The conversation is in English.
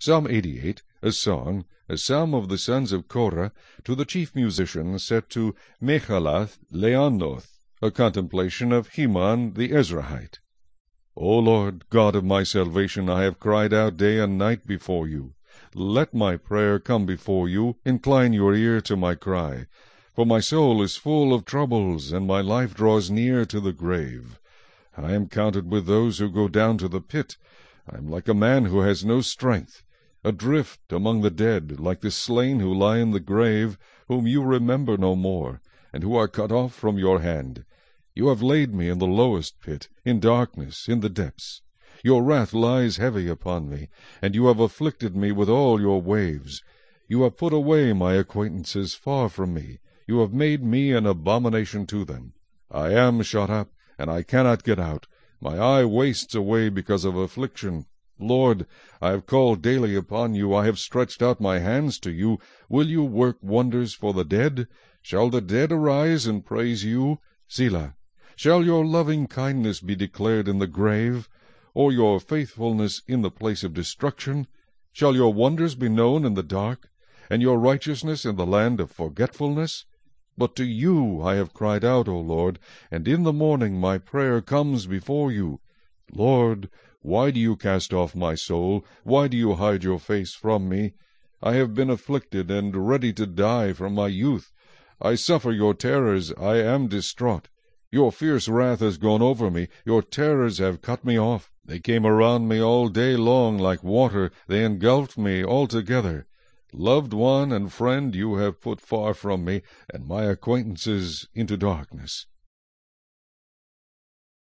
Psalm 88, a song, a psalm of the sons of Korah, to the chief musician, set to Mahalath Leannoth, a contemplation of Heman the Ezrahite. O Lord, God of my salvation, I have cried out day and night before you. Let my prayer come before you, incline your ear to my cry. For my soul is full of troubles, and my life draws near to the grave. I am counted with those who go down to the pit. I am like a man who has no strength, adrift among the dead, like the slain who lie in the grave, whom you remember no more, and who are cut off from your hand. You have laid me in the lowest pit, in darkness, in the depths. Your wrath lies heavy upon me, and you have afflicted me with all your waves. You have put away my acquaintances far from me. You have made me an abomination to them. I am shut up, and I cannot get out. My eye wastes away because of affliction. Lord, I have called daily upon you. I have stretched out my hands to you. Will you work wonders for the dead? Shall the dead arise and praise you? Selah. Shall your loving kindness be declared in the grave, or your faithfulness in the place of destruction? Shall your wonders be known in the dark, and your righteousness in the land of forgetfulness? But to you I have cried out, O Lord, and in the morning my prayer comes before you. Lord, why do you cast off my soul? Why do you hide your face from me? I have been afflicted and ready to die from my youth. I suffer your terrors, I am distraught. Your fierce wrath has gone over me, your terrors have cut me off. They came around me all day long like water, they engulfed me altogether. Loved one and friend you have put far from me, and my acquaintances into darkness.